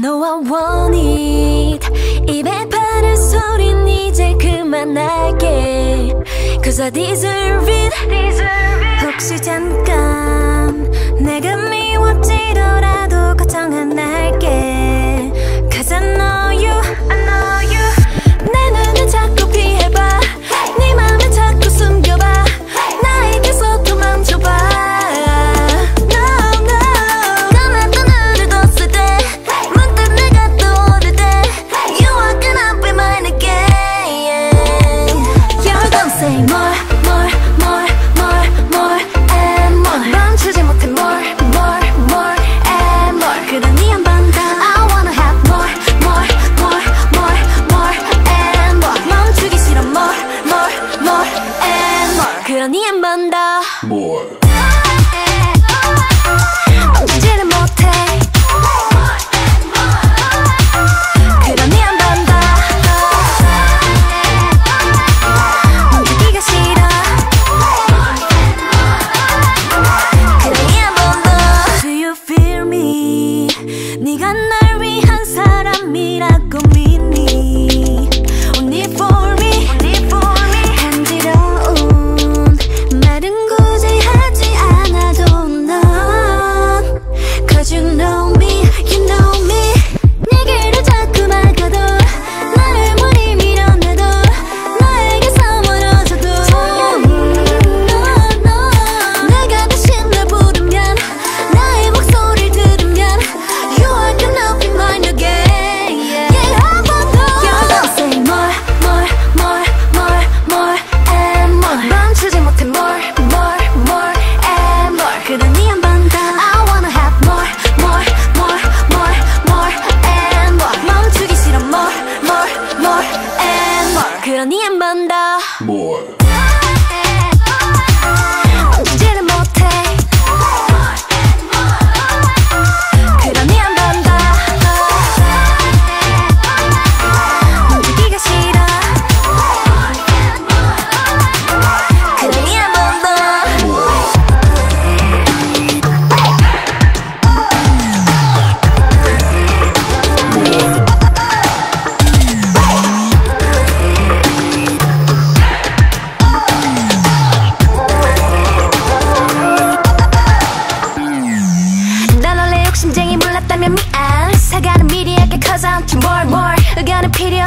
know I want it 입에 바른 소린 이제 그만할게 Cause I deserve it, deserve it. 혹시 잠깐 내가 그러니 한 번 더. 뭘? 그러니 한 번 더. 뭘?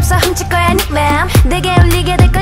없어 훔칠 거야 닉맘 내게 울리게 될거